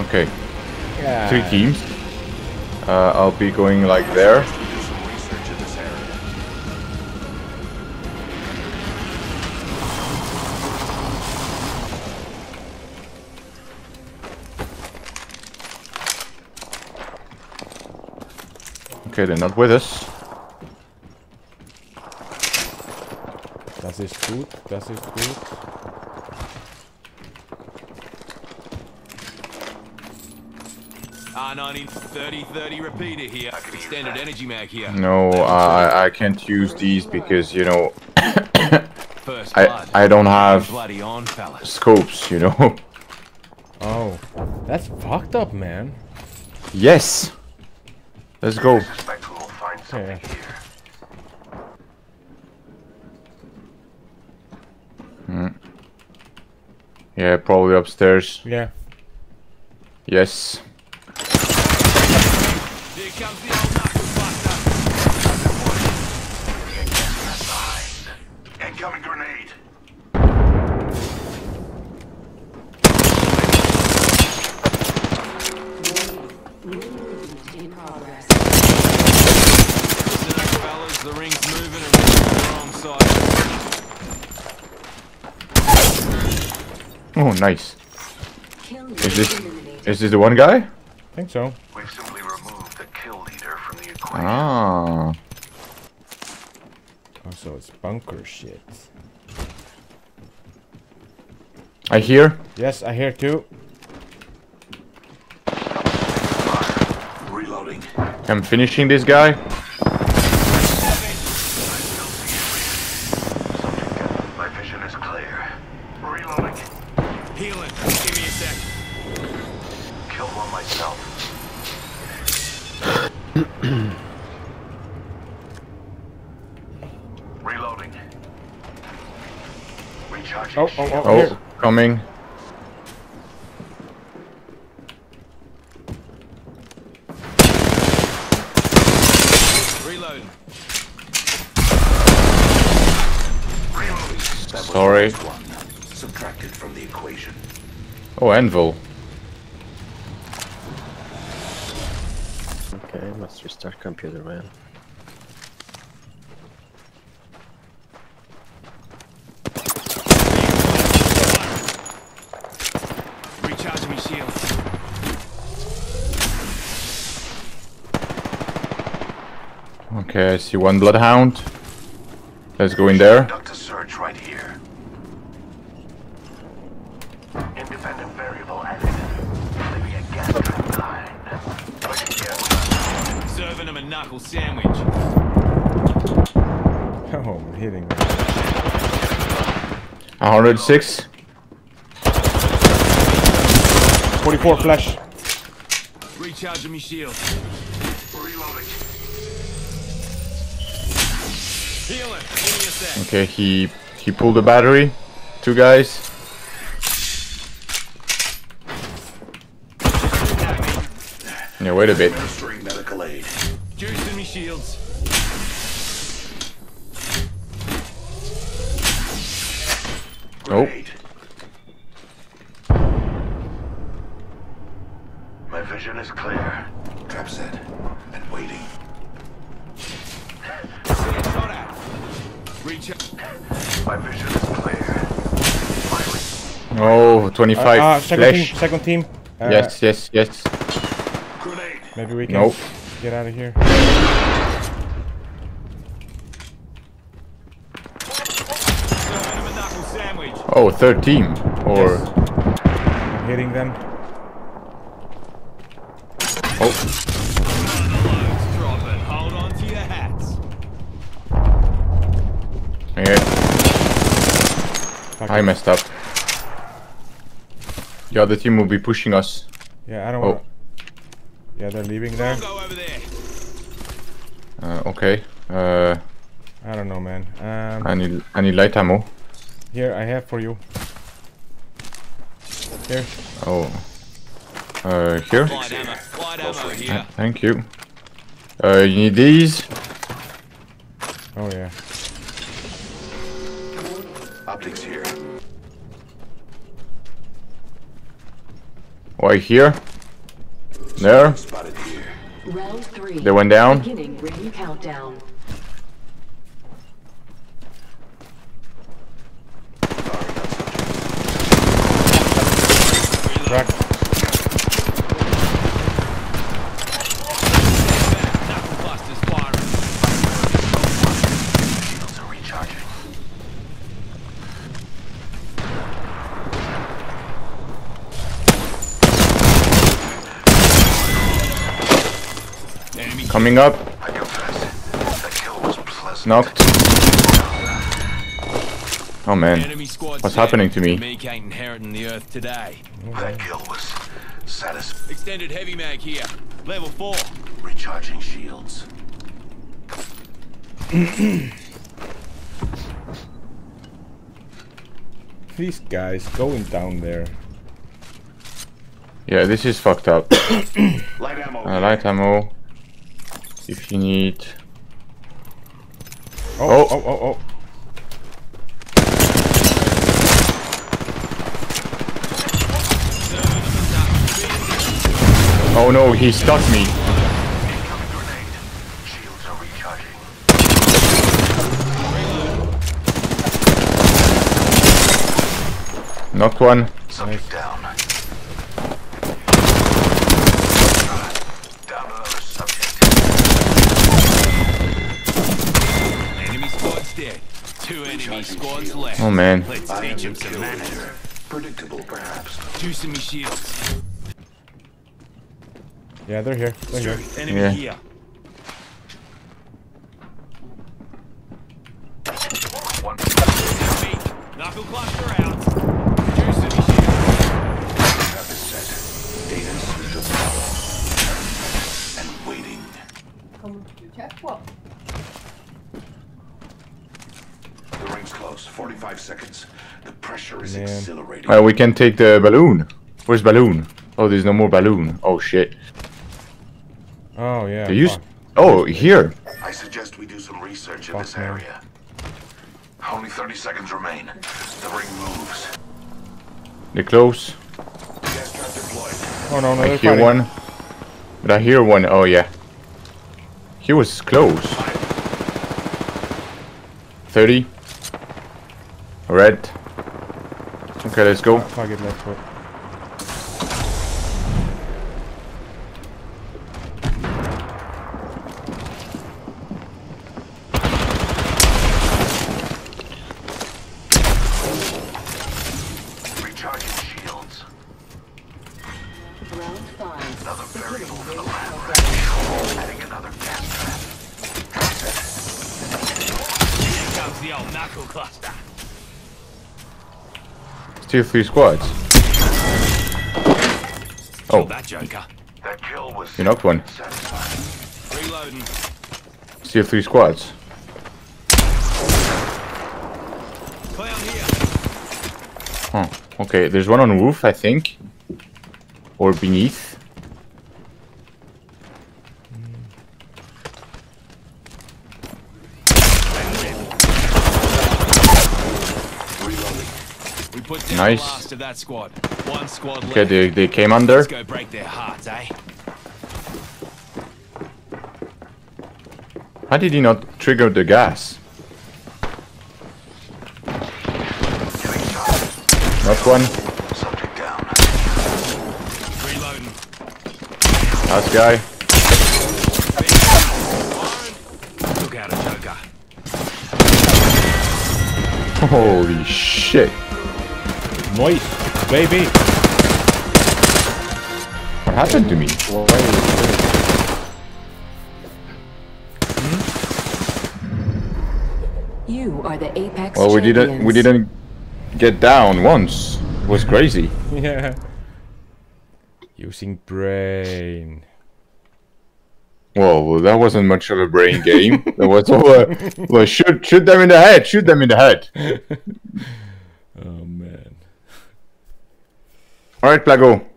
Okay, Yeah. three teams. Uh, I'll be going like there. Do some research in this area. Okay, they're not with us. Das ist gut, das ist gut. R90 30 30 repeater here. Extended energy mag here. No, I I can't use these because you know First I. I don't have Bloody on, scopes. You know. Oh, that's fucked up, man. yes. Let's go. Suspect we will find something Yeah. here. Yeah, probably upstairs. Yeah. Yes. Here comes the old knuckle buster. Incoming grenade. In progress. Listen up, fellas. The ring's moving and we're on the wrong side. Oh, nice. Is this is this the one guy? I think so. We've simply removed the kill leader from the equation. Ah. Oh, so it's bunker shit. I hear. Yes, I hear too. Reloading. I'm finishing this guy. My vision is clear. Reloading. Healing. Give me a sec. Killed one myself. Reloading. Recharging. Oh, oh, oh, Oh, here. coming. Reloading. Reloading. That was Sorry. the last one. Subtracted from the equation. Oh, anvil. Okay, must restart computer, man. Recharging me shield. Okay, I see one bloodhound. Let's go in there. Conduct a search right here. Independent variable added. Maybe a gas trap behind. Serving him a knuckle sandwich. Oh, I'm hitting. 106. 44 flash. Recharging me shield. Reloading. Healing. Give me a sec. Okay, he he pulled the battery. Two guys. Yeah, wait a bit. Medical aid. Juicing me shields. Oh. Vision is clear. Trap set. And waiting. Seeing shot at. Recharge. My vision is clear. Firing. Oh, 25 Ah, second team, flash. second team. Uh, Yes, yes, yes. Grenade. Maybe we can Nope. get out of here. Serving him a knuckle sandwich. Oh, third team. Or I'm hitting them. Oh, Loads dropping. Hold on to your hats. yeah, Fuck I messed up. The other team will be pushing us. Yeah, I don't Oh. want. Yeah, they're leaving there. There. Uh, okay. Uh, I don't know, man. Um, I need I need light ammo. here I have for you. Here. Oh. Uh, here. Light ammo. Light ammo here. Thank you. Uh, you need these. Oh yeah. Optics here. Right here. There. Here. Round three. They went down. Coming up. I confess, that kill was pleasant. Knocked. Oh man. What's happening to me? Meek ain't inheriting the earth today. That kill was satisfying. Extended heavy mag here. Level four. Recharging shields. These guys going down there. Yeah, this is fucked up. Light ammo. Uh, light ammo. If you need. Oh, Oh. oh, oh, oh. Oh no, he stuck me. Not grenade. Shields are recharging. One. Subject down. Down squads left. Oh man. Let's I teach him some manners. Predictable, perhaps. Juicing me shields. Yeah, they're here. They're here. Enemy Yeah. here. One. Knuckle cluster out. Juicing me shields. Trap is set. Data suit of power. And waiting. Come to check what? The 45 seconds. The pressure is Man. exhilarating. Uh, we can take the balloon. Where's balloon? Oh, there's no more balloon. Oh shit. Oh, yeah. They used. fuck. Oh, here. I suggest we do some research in Fuck, this man. area. Only 30 seconds remain. The ring moves. They close. Gas trap deployed. Oh, no, no, I hear fighting. one. But I hear one. Oh yeah. He was close. 30. Red. Okay, let's go. Fuck it, let's Still three squads. Oh, That joker. That kill was you knocked one. satisfying. Reloading. Still three squads. Clown here. Huh. Okay, there's one on roof, I think. Or beneath. Nice. the last of that squad. One squad Okay, left. they, they came under. Let's go break their hearts, eh? How did he not trigger the gas? Getting. Not one. Subject Last guy. Look out, a joker. Holy shit. Nice, baby. What happened to me? Hmm? You are the Apex Well, we didn't we didn't get down once. It was crazy. Yeah. Using brain. Well, that wasn't much of a brain game. that was all a, well, shoot shoot them in the head. Shoot them in the head. Oh man. All right, Plago.